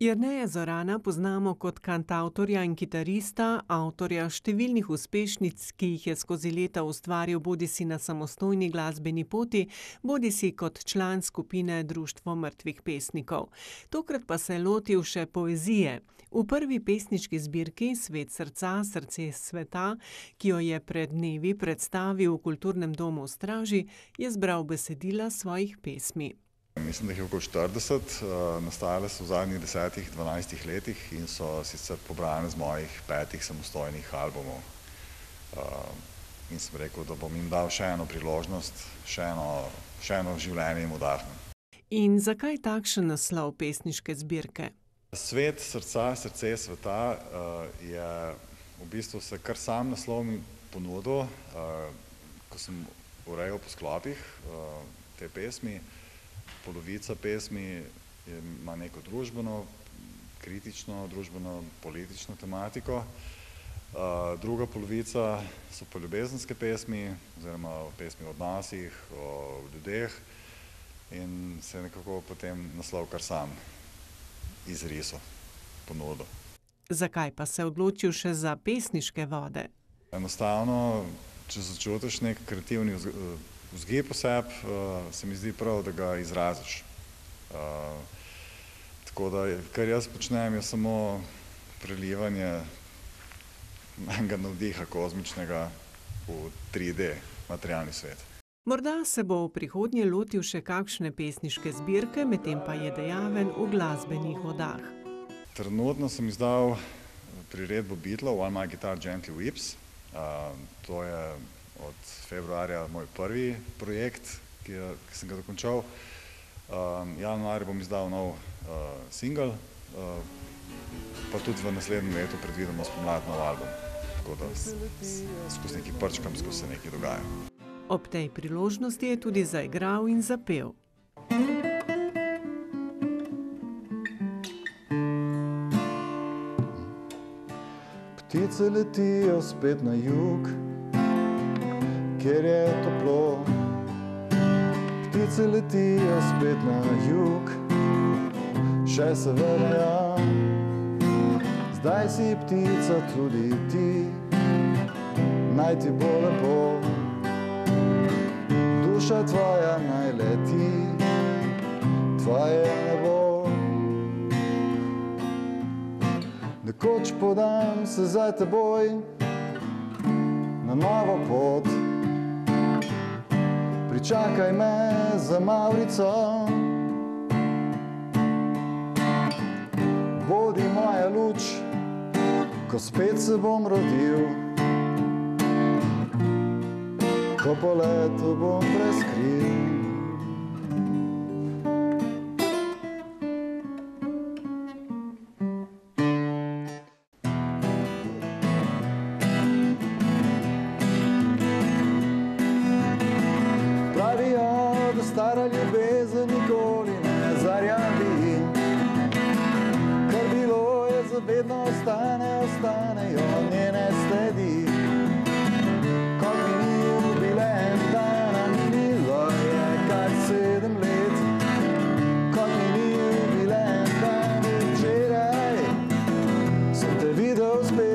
Jerneja Zorana poznamo kot kantavtorja in kitarista, avtorja številnih uspešnic, ki jih je skozi leta ustvaril bodisi na samostojni glasbeni poti bodisi kot član skupine Društvo mrtvih pesnikov. Tokrat pa se je lotil še poezije. V prvi pesniški zbirki Svet srca, srce sveta, ki jo je pred dnevi predstavil v Kulturnem domu v Straži, je zbral besedila svojih pesmi. Mislim, da jih je okoli štirideset, nastajale so v zadnjih desetih, dvanajstih letih in so sicer pobrane z mojih petih samostojnih albumov. in sem rekel, da bom jim dal še eno priložnost, še eno, še eno življenje jim vdahnem. In zakaj takšen naslov pesniške zbirke? Svet srca, srce sveta, je v bistvu se kar sam naslov mi ponudil, ko sem urejal po sklopih, te pesmi. Polovica pesmi ima neko družbeno, kritično, družbeno-politično tematiko, druga polovica so pa ljubezenske pesmi oziroma pesmi o odnosih, o ljudeh. In se je nekako potem naslov kar sam izrisal, ponudil. Zakaj pa se je odločil še za pesniške vode? Enostavno, če začutiš neki kreativni vzgib v sebi, se mi zdi prav, da ga izraziš. tako da, kar jaz počnem, je samo prelivanje enega navdiha kozmičnega v triD materialni svet. Morda se bo v prihodnje lotil še kakšne pesniške zbirke, medtem pa je dejaven v glasbenih vodah. Trenutno sem izdal priredbo Beatlov While my guitar gently weeps. to je od februarja moj prvi projekt, ki je, ki sem ga dokončal. januarja bom izdal nov, singel, pa tudi v naslednjem letu predvidoma spomladi nov album. Tako da skozi nekaj prčkam, skozi se nekaj dogaja. Ob tej priložnosti je tudi zaigral in zapel. Ptice letijo spet na jug, kjer je toplo. Ptice letijo spet na jug, še se vrnejo. Zdaj si ptica tudi ti, naj ti bo lepo. Duša tvoja naj leti, tvoje nebo. Nekoč podam se za teboj na novo pot. Pričakaj me za mavrico. Bodi moja luč, ko spet se bom rodil. Ko po letu bom brezkriv. Nikoli ne zarjavi. Kar bilo, je za vedno ostane, ostanejo njene sledi. Ko mi ni ubila en dan, a minilo je kar sedem let. Ko mi ni ubila en dan, včeraj sem te videl spet.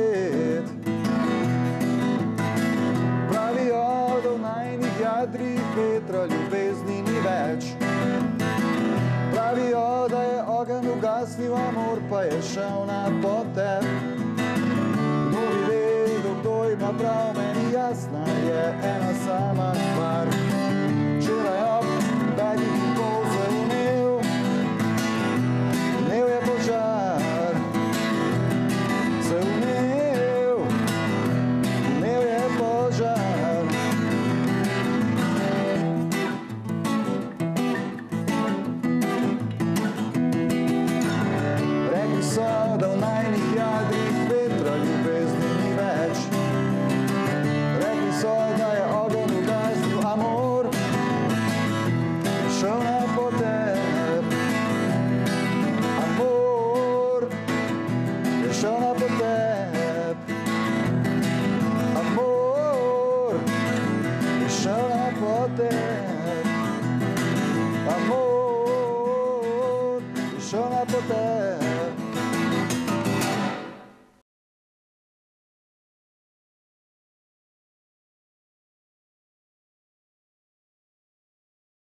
Ugasnil, amor pa je šel na potep. Kdo bi vedel, kdo ima prav, meni jasna je ena sama stvar.